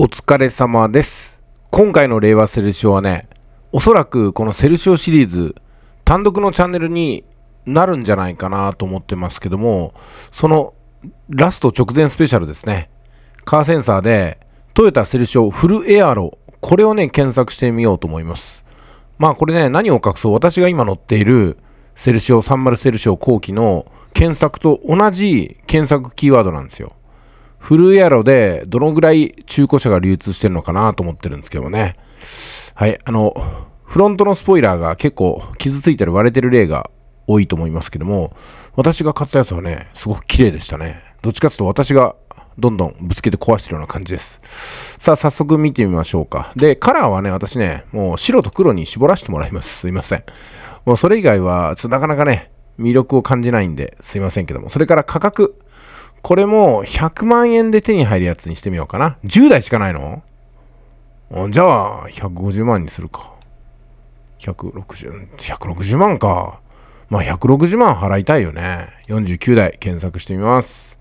お疲れ様です。今回の令和セルシオはね、おそらくこのセルシオシリーズ、単独のチャンネルになるんじゃないかなと思ってますけども、そのラスト直前スペシャルですね。カーセンサーで、トヨタセルシオフルエアロ、これをね、検索してみようと思います。まあこれね、何を隠そう、私が今乗っているセルシオ30セルシオ後期の検索と同じ検索キーワードなんですよ。フルエアロでどのぐらい中古車が流通してるのかなと思ってるんですけどね。はい、あの、フロントのスポイラーが結構傷ついたり割れてる例が多いと思いますけども、私が買ったやつはね、すごく綺麗でしたね。どっちかというと私がどんどんぶつけて壊してるような感じです。さあ、早速見てみましょうか。で、カラーはね、私ね、もう白と黒に絞らせてもらいます。すいません。もうそれ以外は、なかなかね、魅力を感じないんで、すいませんけども。それから価格。これも100万円で手に入るやつにしてみようかな。10台しかないの？じゃあ、150万にするか。160、160万か。まあ、160万払いたいよね。49台検索してみます。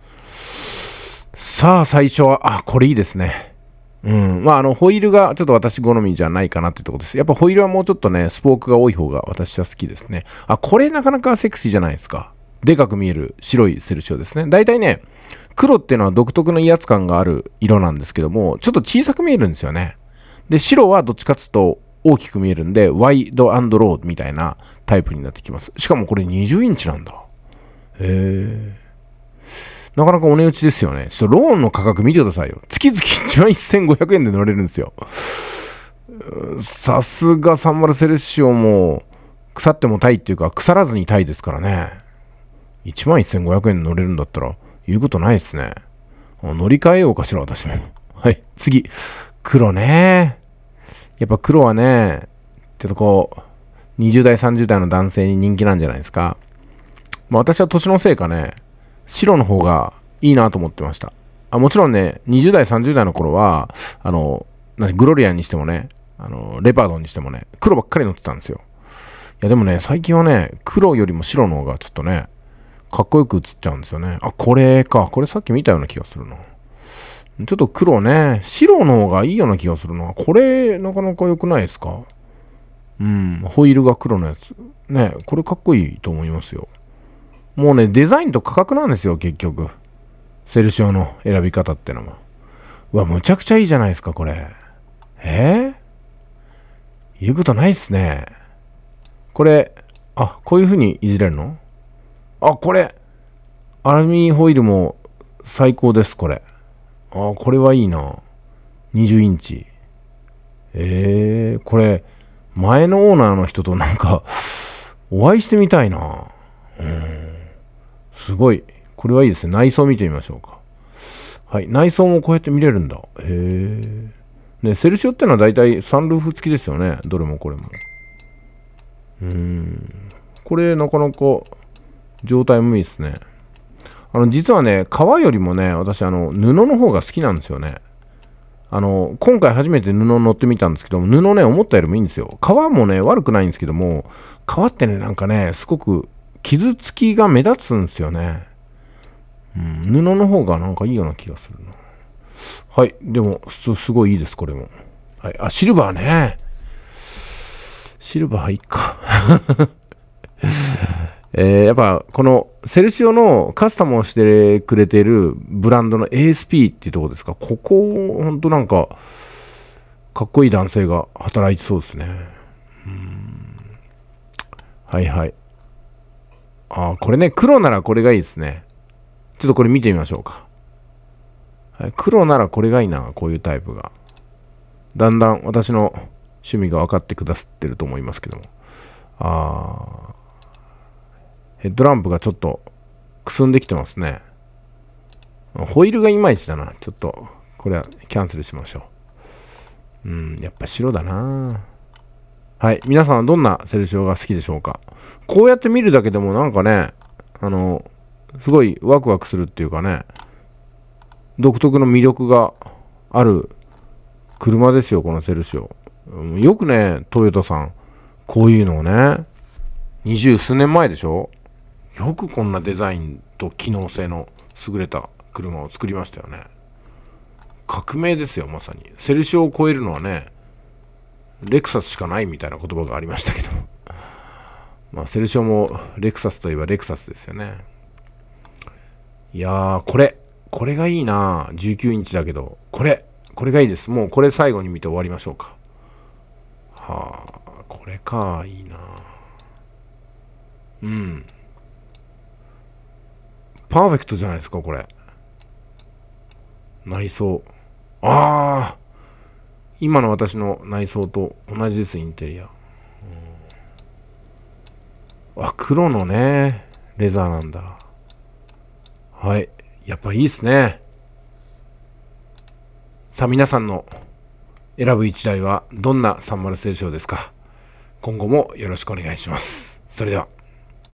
さあ、最初は、あ、これいいですね。うん。まあ、あの、ホイールがちょっと私好みじゃないかなってとこです。やっぱホイールはもうちょっとね、スポークが多い方が私は好きですね。あ、これなかなかセクシーじゃないですか。でかく見える白いセルシオですね。大体ね、黒っていうのは独特の威圧感がある色なんですけども、ちょっと小さく見えるんですよね。で、白はどっちかっていうと大きく見えるんで、ワイドローみたいなタイプになってきます。しかもこれ20インチなんだ。へえ。なかなかお値打ちですよね。ちょっとローンの価格見てくださいよ。月々1万1500円で乗れるんですよ。さすが30セルシオも腐ってもタイっていうか腐らずにタイですからね。1万1500円乗れるんだったら言うことないですね。乗り換えようかしら、私も。はい、次。黒ね。やっぱ黒はね、ちょっとこう、20代、30代の男性に人気なんじゃないですか。まあ私は年のせいかね、白の方がいいなと思ってました。あもちろんね、20代、30代の頃は、あの、何グロリアンにしてもね、あの、レパードンにしてもね、黒ばっかり乗ってたんですよ。いやでもね、最近はね、黒よりも白の方がちょっとね、かっこよく映っちゃうんですよね。あ、これか。これさっき見たような気がするな。ちょっと黒ね、白の方がいいような気がするな。これ、なかなか良くないですか？うん、ホイールが黒のやつ。ね、これかっこいいと思いますよ。もうね、デザインと価格なんですよ、結局。セルシオの選び方ってのも。うわ、むちゃくちゃいいじゃないですか、これ。え？ー、言うことないっすね。これ、あ、こういう風にいじれるの？あ、これ、アルミホイルも最高です、これ。あ、これはいいな。20インチ。えー、これ、前のオーナーの人となんか、お会いしてみたいな。うん。すごい。これはいいですね。内装見てみましょうか。はい。内装もこうやって見れるんだ。へえ。ね、セルシオってのは大体サンルーフ付きですよね。どれもこれも。うーん。これなかなか状態もいいですね。あの、実はね、革よりもね、私、あの、布の方が好きなんですよね。あの、今回初めて布乗ってみたんですけども、布ね、思ったよりもいいんですよ。革もね、悪くないんですけども、革ってね、なんかね、すごく傷つきが目立つんですよね。うん、布の方がなんかいいような気がするな。はい、でも、すすごいいいです、これも。はい、あ、シルバーね。シルバーいいか。えー、やっぱこのセルシオのカスタムをしてくれているブランドの ASP っていうとこですか、ここ、ほんとなんか、かっこいい男性が働いてそうですね。はいはい。あこれね、黒ならこれがいいですね。ちょっとこれ見てみましょうか。はい、黒ならこれがいいな、こういうタイプが。だんだん私の趣味が分かってくださってると思いますけども。あー。ヘッドランプがちょっとくすんできてますね。ホイールがいまいちだな。ちょっと、これはキャンセルしましょう。うん、やっぱ白だな。はい。皆さんはどんなセルシオが好きでしょうか？こうやって見るだけでもなんかね、あの、すごいワクワクするっていうかね、独特の魅力がある車ですよ、このセルシオ。よくね、トヨタさん、こういうのをね、二十数年前でしょ？よくこんなデザインと機能性の優れた車を作りましたよね。革命ですよまさに。セルシオを超えるのはねレクサスしかないみたいな言葉がありましたけど。まあセルシオもレクサスといえばレクサスですよね。いやーこれ。これがいいな。19インチだけど。これ。これがいいです。もうこれ最後に見て終わりましょうか。はあこれか。いいな。うん。パーフェクトじゃないですかこれ。内装。ああ今の私の内装と同じですインテリア、うん、あ黒のねレザーなんだ。はい。やっぱいいっすね。さあ皆さんの選ぶ一台はどんな303章ですか？今後もよろしくお願いします。それでは。